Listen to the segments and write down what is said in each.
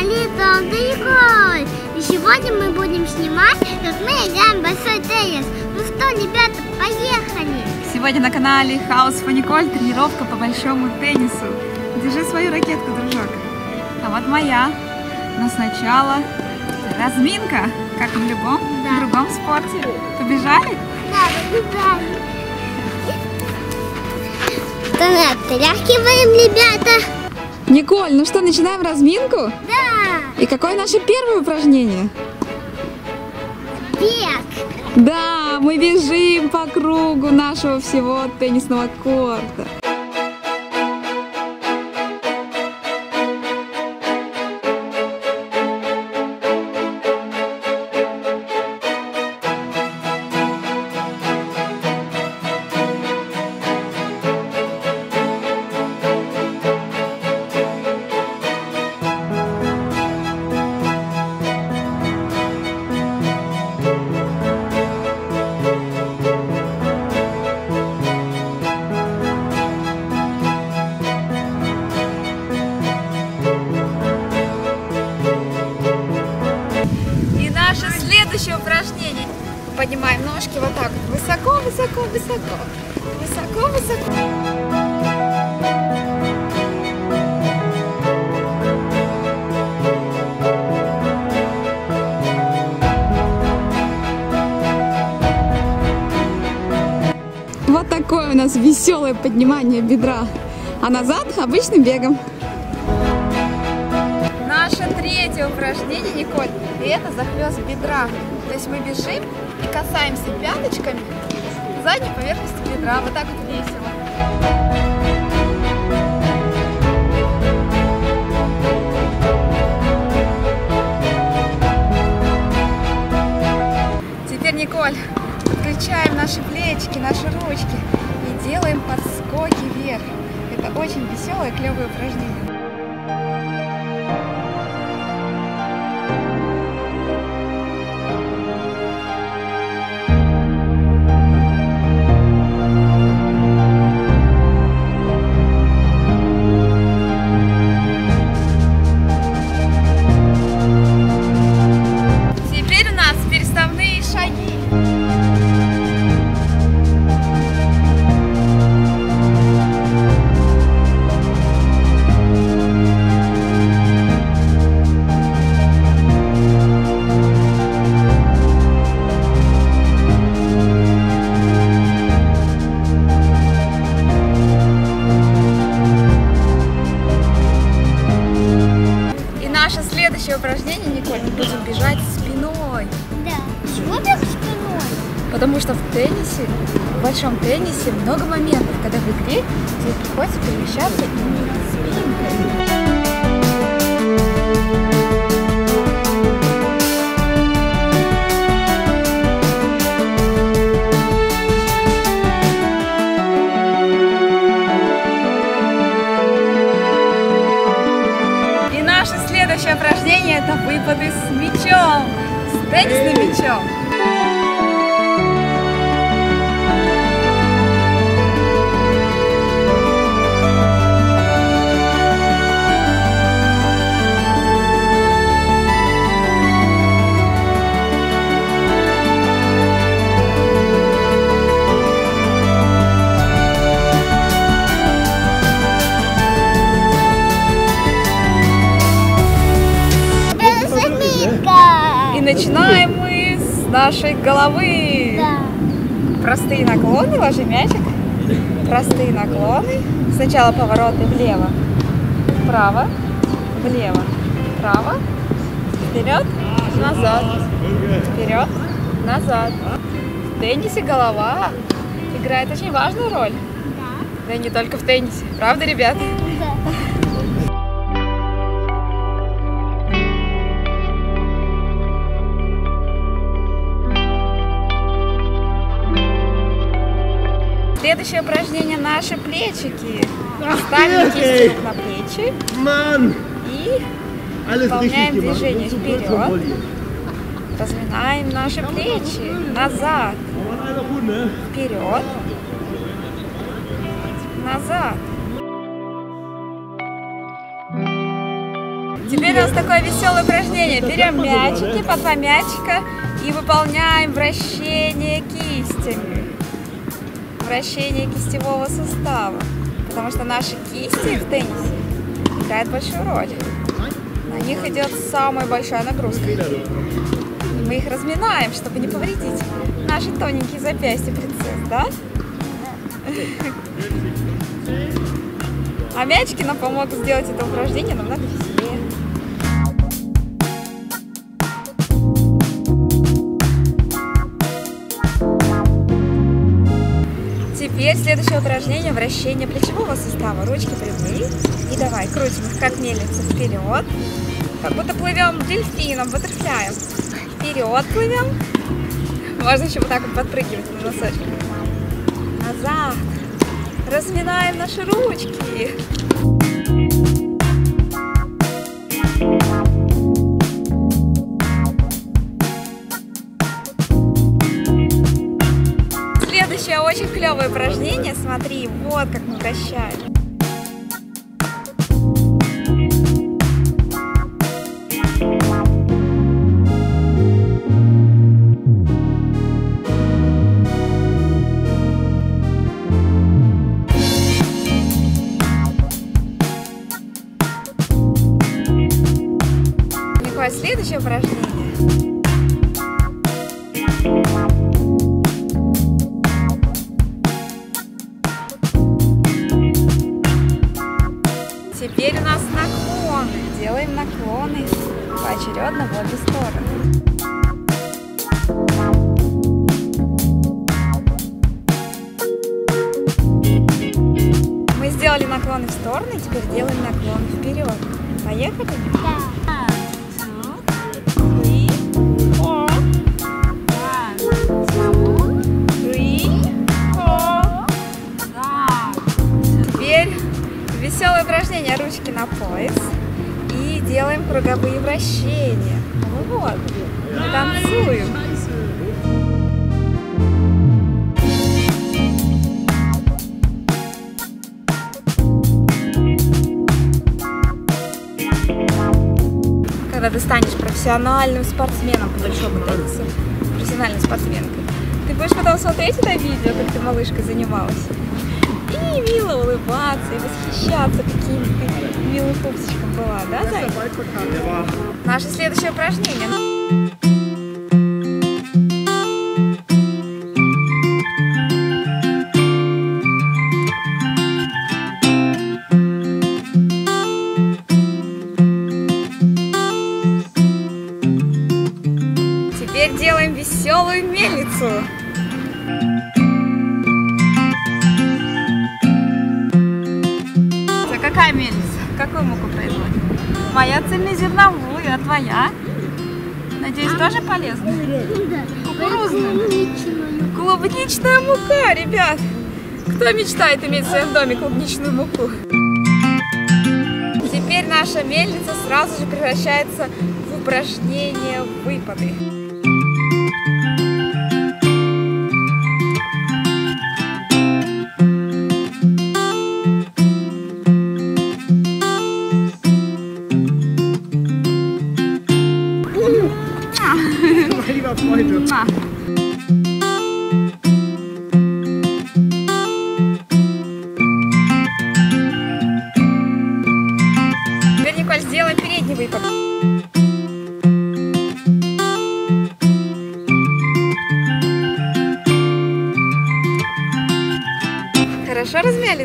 Том Николь. И сегодня мы будем снимать, как мы играем в большой теннис. Ну что, ребята, поехали! Сегодня на канале Хаус Фаниколь тренировка по большому теннису. Держи свою ракетку, дружок. А вот моя. Но сначала разминка, как в любом Да. другом спорте. Побежали? Да, побежали. Штаны отряхиваем, ребята. Николь, ну что, начинаем разминку? Да, И какое наше первое упражнение? бег. Да, мы бежим по кругу нашего всего теннисного корта. Нас веселое поднимание бедра. А назад обычным бегом. Наше третье упражнение, Николь, и это захлест бедра. То есть мы бежим и касаемся пяточками задней поверхности бедра. Вот так вот весело. Теперь, Николь, подключаем наши плечики, наши ручки делаем подскоки вверх. Это очень веселое, клевое упражнение. Будем бежать спиной. Да. Почему бег спиной? Потому что в теннисе, в большом теннисе много моментов, когда в игре тебе приходится перемещаться именно спинкой. 四米七 нашей головы. Да. Простые наклоны, ложи мячик. Простые наклоны. Сначала повороты влево, вправо, влево, вправо, вперед, назад, вперед, назад. В теннисе голова играет очень важную роль. Да. Да и не только в теннисе. Правда, ребята? Следующее упражнение наши плечики. Ставим кисти рук на плечи и Выполняем движение zu вперед. разминаем наши плечи назад, вперед, назад. Теперь у нас такое веселое упражнение. Берем мячики, по два мячика и выполняем вращение кистями. Вращение кистевого сустава. Потому что наши кисти в теннисе играют большую роль. На них идет самая большая нагрузка. И мы их разминаем, чтобы не повредить наши тоненькие запястья принцесс, да? А мячики нам помогут сделать это упражнение намного веселее. Теперь следующее упражнение вращение плечевого сустава. Ручки прямые. И давай крутим их как мельницу вперед. Как будто плывем дельфином, баттерфляем. Вперед плывем. Можно еще вот так вот подпрыгивать на носочки. Назад. Разминаем наши ручки. Упражнение. Смотри, вот как мы вращаем. Поочередно в обе стороны. Мы сделали наклоны в стороны, теперь делаем наклон вперед. Поехали? Да. Теперь веселое упражнение. Ручки на пояс. Делаем круговые вращения. Вот. Танцуем. Когда ты станешь профессиональным спортсменом по большому теннису, профессиональной спортсменкой, ты будешь потом смотреть это видео, как ты малышкой занималась, и мило улыбаться, и восхищаться, милым пупсичком была, да, Зайка? Наше следующее упражнение. Клубничная мука, ребят! Кто мечтает иметь в своем доме клубничную муку? Теперь наша мельница сразу же превращается в упражнение выпады.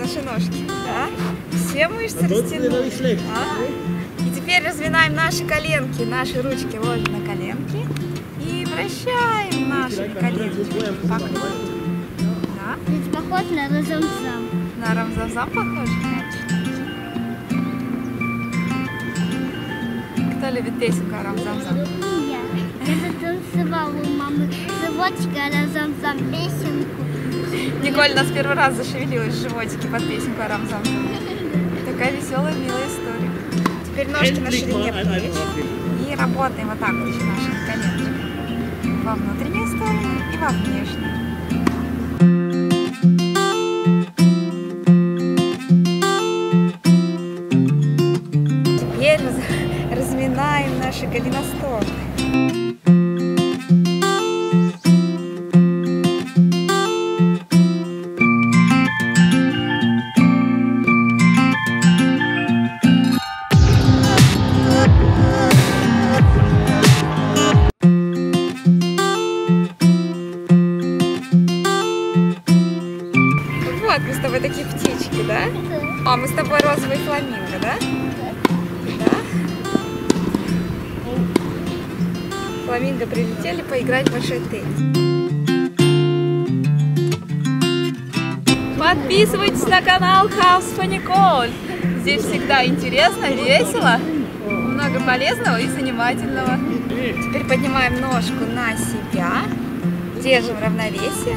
Наши ножки, да? Все мышцы растянули. А? И теперь разминаем наши коленки, наши ручки ложим на коленки и вращаем наши коленки по кругу. Да? Ведь похож на разомзам. На Рамзазам похож? Кто любит песенку о Рамзамзам? Я. Я затанцевала у мамы животика разомзам песенку. Николь у нас первый раз зашевелилась в животике под песенку о Рамзамзам. Такая веселая, милая история. Теперь ножки на ширине плеч. И работаем вот так вот еще нашими коленочками. Во внутреннюю сторону и во внешнюю. Теперь раз- голеностоп. Вот Фламинго прилетели поиграть в большой. Подписывайтесь на канал House for Nicole. Здесь всегда интересно, весело, много полезного и занимательного. Теперь поднимаем ножку на себя, держим равновесие.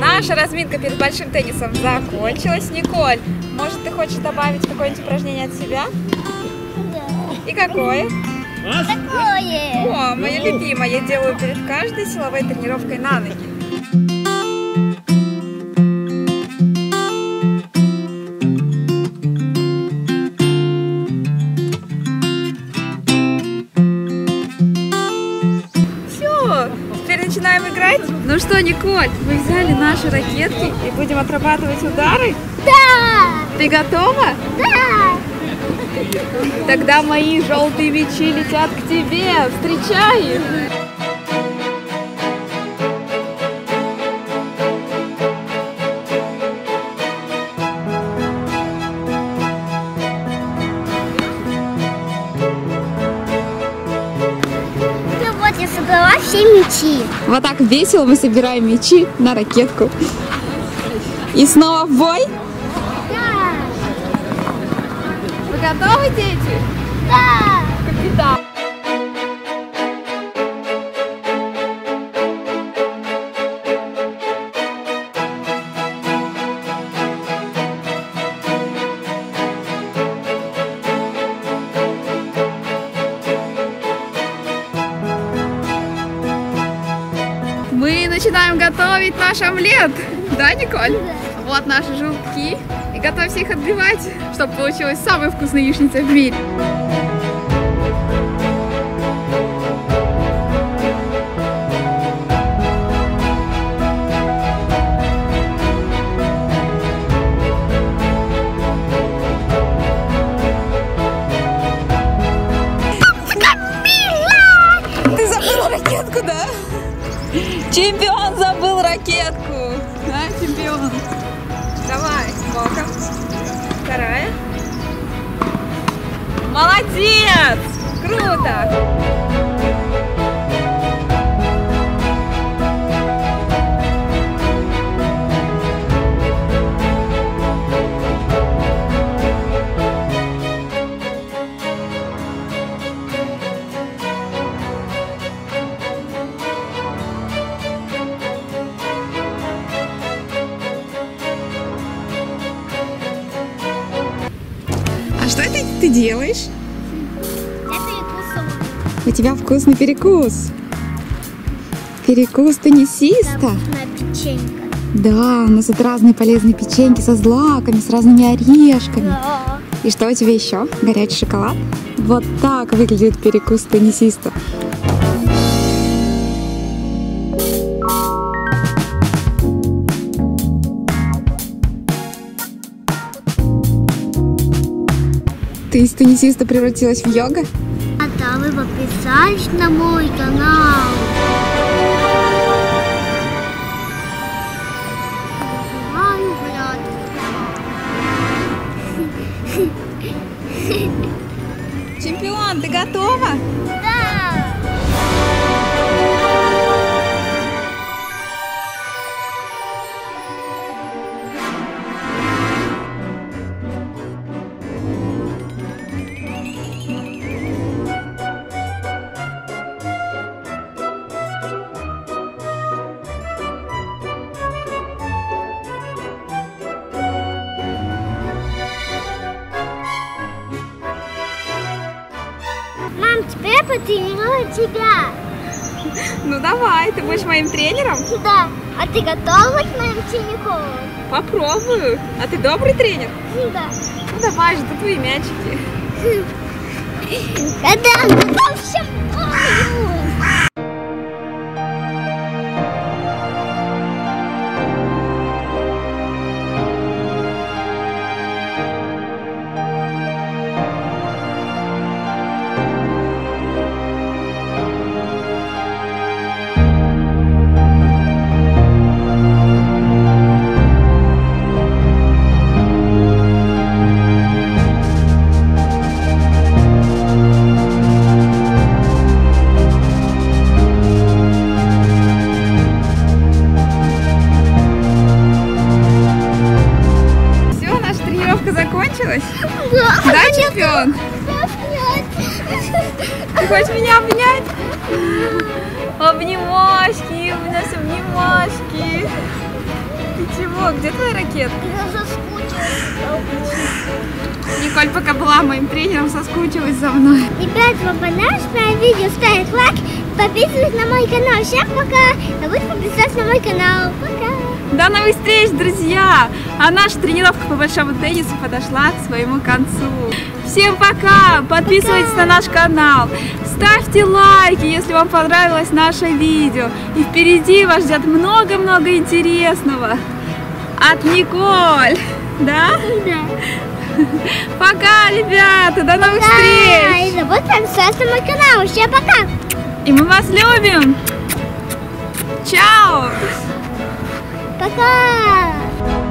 Наша разминка перед большим теннисом закончилась. Николь, может ты хочешь добавить какое-нибудь упражнение от себя? Да. И какое? Такое. О, мое любимое, я делаю перед каждой силовой тренировкой на ноги. Все, теперь начинаем играть. Ну что, Николь, мы взяли наши ракетки и будем отрабатывать удары. Да. Ты готова? Да. Тогда мои желтые мечи летят к тебе. Встречай их. Ну вот я собрала все мечи. Вот так весело мы собираем мячи на ракетку. И снова в бой. Готовы, дети? Да. Капитан. Мы начинаем готовить наш омлет. Да, Николь? Вот наши желтки. Готовься их отбивать, чтобы получилась самая вкусная яичница в мире. Тебя вкусный перекус. Перекус теннисиста. Да, у нас тут разные полезные печеньки со злаками, с разными орешками. Да. И что у тебя еще? Горячий шоколад? Вот так выглядит перекус теннисиста. Ты из теннисиста превратилась в йога? Да, вы подписались на мой канал. Чемпион, ты готова? Потренирую тебя. Ну давай, ты будешь моим тренером? Да. А ты готова к моим ученикам? Попробую. А ты добрый тренер? Да. Ну давай, жду твои мячики. Да-да, ну всем хочешь меня обнять? Обнимашки, у нас обнимашки. Ты чего? Где твоя ракетка? Я соскучилась. Николь пока была моим тренером, соскучилась за мной. Ребят, вам понравилось мое видео? Ставь лайк, подписывайтесь на мой канал. Всем пока. Забудь подписаться на мой канал. Пока. До новых встреч, друзья! А наша тренировка по большому теннису подошла к своему концу. Всем пока! Подписывайтесь на наш канал, ставьте лайки, если вам понравилось наше видео. И впереди вас ждет много-много интересного от Николь. Да? Да. Пока, ребята! До новых встреч! И забудь подписаться на мой канал. Всем пока. И мы вас любим! Чао! Пока.